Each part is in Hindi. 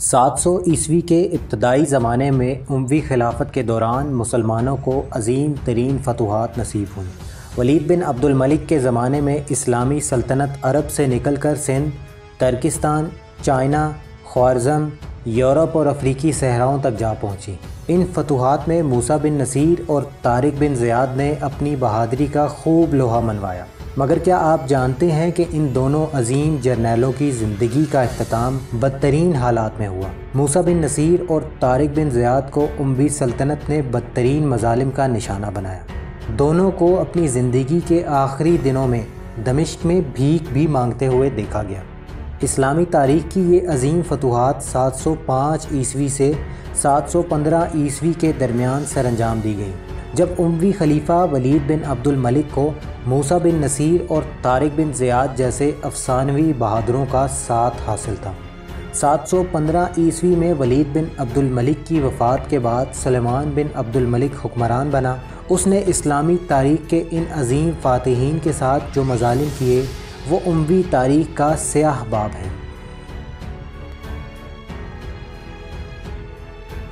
700 ईस्वी के इब्तदाई ज़माने में उमवी खिलाफत के दौरान मुसलमानों को अजीम तरीन फतूहत नसीब हुई। वलीद बिन अब्दुल मलिक के ज़माने में इस्लामी सल्तनत अरब से निकल कर सिंध, तर्किस्तान, चाइना, ख्वारज़म, यूरोप और अफ्रीकी सहराओं तक जा पहुँची। इन फतूहत में मूसा बिन नसीर और तारिक बिन ज़ियाद ने अपनी बहादरी का खूब लोहा मनवाया। मगर क्या आप जानते हैं कि इन दोनों अजीम जर्नैलों की ज़िंदगी का अख्ताम बदतरीन हालात में हुआ? मूसा बिन नसीर और तारिक बिन ज़ियाद को उम्वी सल्तनत ने बदतरीन मजालिम का निशाना बनाया। दोनों को अपनी ज़िंदगी के आखिरी दिनों में दमिश्क में भीख भी मांगते हुए देखा गया। इस्लामी तारीख की ये अजीम फतूहत 705 ईस्वी से 715 ईस्वी के दरमियान सर अंजाम दी गई, जब उमवी खलीफा वलीद बिन अब्दुल मलिक को मूसा बिन नसीर और तारिक बिन ज़ियाद जैसे अफसानवी बहादुरों का साथ हासिल था। 715 ईस्वी में वलीद बिन अब्दुल मलिक की वफ़ात के बाद सलेमान बिन अब्दुल मलिक हुक्मरान बना। उसने इस्लामी तारीख के इन अजीम फ़ातहीन के साथ जो मजालिम किए वो उमवी तारीख का स्याह बाब है।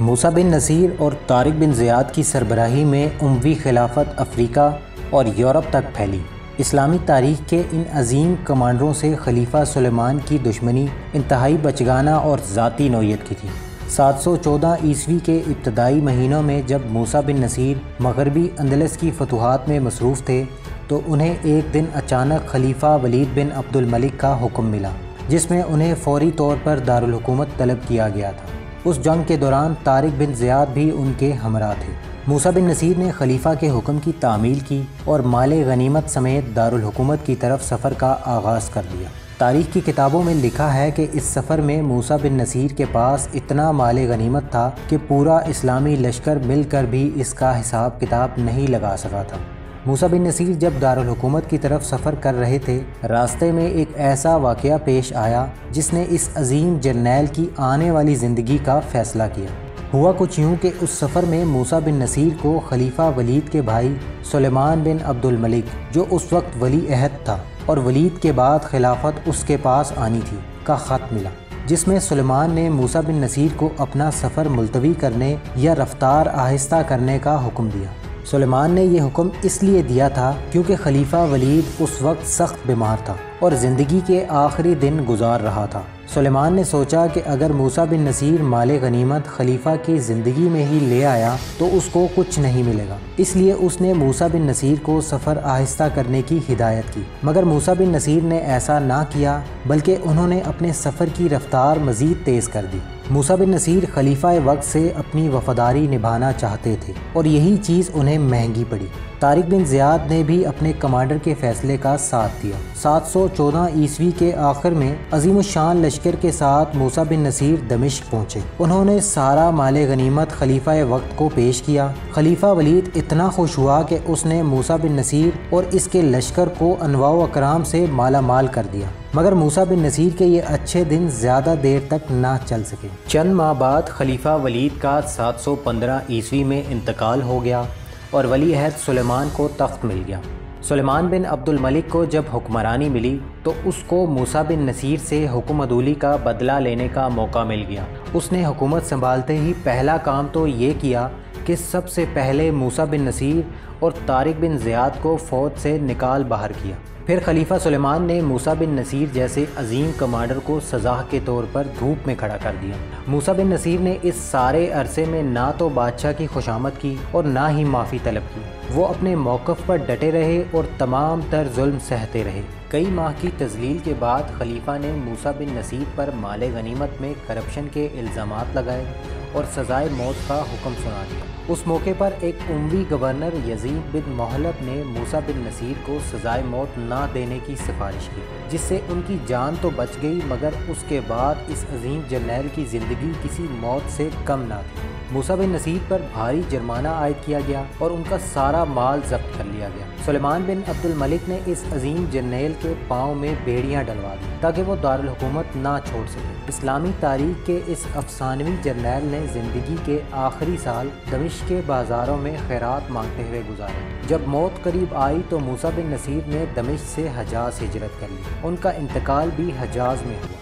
मूसा बिन नसीर और तारिक बिन ज़ियाद की सरबराही में उमवी खिलाफत अफ्रीका और यूरोप तक फैली। इस्लामी तारीख के इन अजीम कमांडरों से खलीफा सुलेमान की दुश्मनी, इंतहाई बचगाना और ज़ाती नोयत की थी। 714 ईस्वी के इब्तदाई महीनों में जब मूसा बिन नसीर मगरबी अंदलस की फतूहत में मसरूफ़ थे तो उन्हें एक दिन अचानक खलीफा वलीद बिन अब्दुल मलिक का हुक्म मिला, जिसमें उन्हें फौरी तौर पर दारुलकूमत तलब किया गया था। उस जंग के दौरान तारिक बिन ज़ियाद भी उनके हमरा थे। मूसा बिन नसीर ने खलीफा के हुक्म की तामील की और माल गनीमत समेत दारुलकूमत की तरफ़ सफ़र का आगाज़ कर दिया। तारीख की किताबों में लिखा है कि इस सफ़र में मूसा बिन नसीर के पास इतना माल गनीमत था कि पूरा इस्लामी लश्कर मिलकर भी इसका हिसाब किताब नहीं लगा सका था। मूसा बिन नसीर जब दारकूमत की तरफ़ सफ़र कर रहे थे, रास्ते में एक ऐसा वाक़ पेश आया जिसने इस अजीम जर्नैल की आने वाली ज़िंदगी का फ़ैसला किया। हुआ कुछ यूँ कि उस सफ़र में मूसा बिन नसीर को खलीफा वलीद के भाई सुलेमान बिन अब्दुल मलिक, जो उस वक्त वली अहद था और वलीद के बाद खिलाफत उसके पास आनी थी, का ख़त मिला, जिसमें सुलेमान ने मूसा बिन नसीर को अपना सफ़र मुलतवी करने या रफ्तार आहिस्ता करने का हुक्म दिया। सुलेमान ने यह हुक्म इसलिए दिया था क्योंकि खलीफा वलीद उस वक्त सख्त बीमार था और ज़िंदगी के आखिरी दिन गुजार रहा था। सुलेमान ने सोचा कि अगर मूसा बिन नसीर माल गनीमत खलीफा की ज़िंदगी में ही ले आया तो उसको कुछ नहीं मिलेगा। इसलिए उसने मूसा बिन नसीर को सफ़र आहिस्ता करने की हिदायत की। मगर मूसा बिन नसीर ने ऐसा ना किया, बल्कि उन्होंने अपने सफ़र की रफ्तार मज़ीद तेज़ कर दी। मूसा बिन नसीर खलीफा वक्त से अपनी वफादारी निभाना चाहते थे, और यही चीज़ उन्हें महँगी पड़ी। तारिक बिन ज़ियाद ने भी अपने कमांडर के फैसले का साथ दिया। 714 ईस्वी के आखिर में अजीम शान लश्कर के साथ मूसा बिन नसीर दमिश्क पहुँचे। उन्होंने सारा माल गनीमत खलीफा वक्त को पेश किया। खलीफा वलीद इतना खुश हुआ कि उसने मूसा बिन नसीर और इसके लश्कर को अनवा अकराम से माला माल कर दिया। मगर मूसा बिन नसीर के ये अच्छे दिन ज़्यादा देर तक ना चल सके। चंद माह बाद खलीफा वलीद का 715 ईस्वी में इंतकाल हो गया। और वली अहद सुलेमान को तख्त मिल गया। सुलेमान बिन अब्दुल मलिक को जब हुक्मरानी मिली तो उसको मूसा बिन नसीर से हुकूमदूली का बदला लेने का मौका मिल गया। उसने हुकूमत संभालते ही पहला काम तो ये किया कि सबसे पहले मूसा बिन नसीर और तारिक बिन ज़ियाद को फ़ौज से निकाल बाहर किया। फिर खलीफा सुलेमान ने मूसा बिन नसीर जैसे अजीम कमांडर को सजा के तौर पर धूप में खड़ा कर दिया। मूसा बिन नसीर ने इस सारे अरसे में ना तो बादशाह की खुशामद की और ना ही माफ़ी तलब की। वो अपने मौक़ पर डटे रहे और तमाम तर जुल्म सहते रहे। कई माह की तजलील के बाद खलीफा ने मूसा बिन नसीब पर माल गनीमत में करप्शन के इल्ज़ाम लगाए। और सजाए मौत का हुक्म सुना दिया। उस मौके पर एक उमवी गवर्नर यजीद बिन मोहलत ने मूसा बिन नसीर को सजाए मौत ना देने की सिफारिश की, जिससे उनकी जान तो बच गई, मगर उसके बाद इस अजीम जर्नैल की ज़िंदगी किसी मौत से कम ना थी। मूसा बिन नसीर पर भारी जुर्माना आयद किया गया और उनका सारा माल जब्त कर लिया गया। सुलेमान बिन अब्दुल मलिक ने इस अजीम जर्नैल के पाँव में बेड़ियाँ डलवा दी ताकि वो दारकूमत ना छोड़ सके। इस्लामी तारीख के इस अफसानवी जर्नैल ने ज़िंदगी के आखिरी साल दमिश के बाज़ारों में खैरात मांगते हुए गुजारे। जब मौत करीब आई तो मूसा बिन नसीर ने दमिश से हजाज हिजरत कर ली। उनका इंतकाल भी हजाज में हुआ।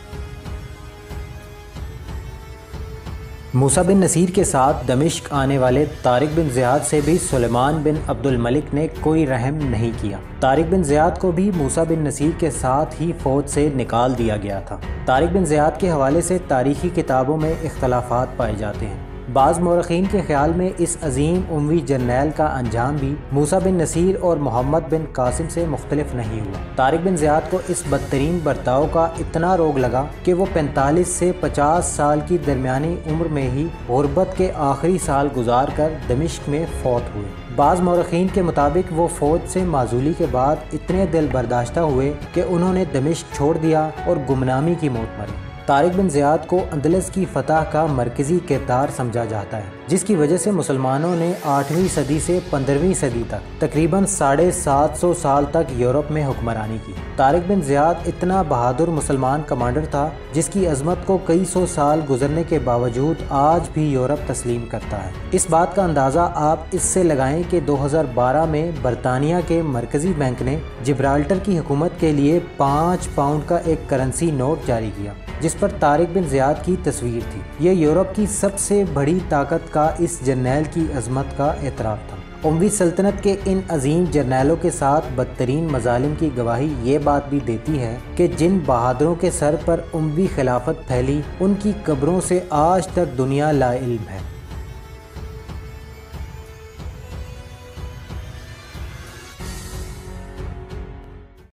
मूसा बिन नसीर के साथ दमिश्क आने वाले तारिक बिन ज़ियाद से भी सुलेमान बिन अब्दुल मलिक ने कोई रहम नहीं किया। तारिक बिन ज़ियाद को भी मूसा बिन नसीर के साथ ही फ़ौज से निकाल दिया गया था। तारिक बिन ज़ियाद के हवाले से तारीखी किताबों में इख्तलाफात पाए जाते हैं। बाज़ मौरखीन के ख्याल में इस अजीम उमवी जर्नैल का अंजाम भी मूसा बिन नसीर और मोहम्मद बिन कासिम से मुख्तलिफ़ नहीं हुआ। तारिक बिन ज़ियाद को इस बदतरीन बर्ताव का इतना रोग लगा कि वो 45 से 50 साल की दरमियानी उम्र में ही गुरबत के आखिरी साल गुजार कर दमिश्क में फौत हुए। बाज़ मौरखीन के मुताबिक वो फ़ौज से माजूली के बाद इतने दिल बर्दाश्त हुए कि उन्होंने दमिश्क छोड़ दिया और गुमनामी की मौत मरी। तारिक बिन ज़ियाद को अंदलस की फतह का मरकज़ी किरदार समझा जाता है, जिसकी वजह से मुसलमानों ने आठवीं सदी से पंद्रहवीं सदी तक तकरीबन साढ़े सात सौ साल तक यूरोप में हुक्मरानी की। तारिक बिन ज़ियाद इतना बहादुर मुसलमान कमांडर था, जिसकी अजमत को कई सौ साल गुजरने के बावजूद आज भी यूरोप तस्लीम करता है। इस बात का अंदाज़ा आप इससे लगाएँ कि 2012 में बरतानिया के मरकज़ी बैंक ने जिब्राल्टर की हुकूमत के लिए पाँच पाउंड का एक करेंसी नोट जारी किया। जिस पर तारिक बिन ज़ियाद की तस्वीर थी। यह यूरोप की सबसे बड़ी ताकत का इस जर्नैल की अजमत का एतराफ़ था। उमवी सल्तनत के इन अजीम जर्नैलों के साथ बदतरीन मजालिम की गवाही ये बात भी देती है कि जिन बहादुरों के सर पर उमवी खिलाफत फैली, उनकी कब्रों से आज तक दुनिया लाइल्म है।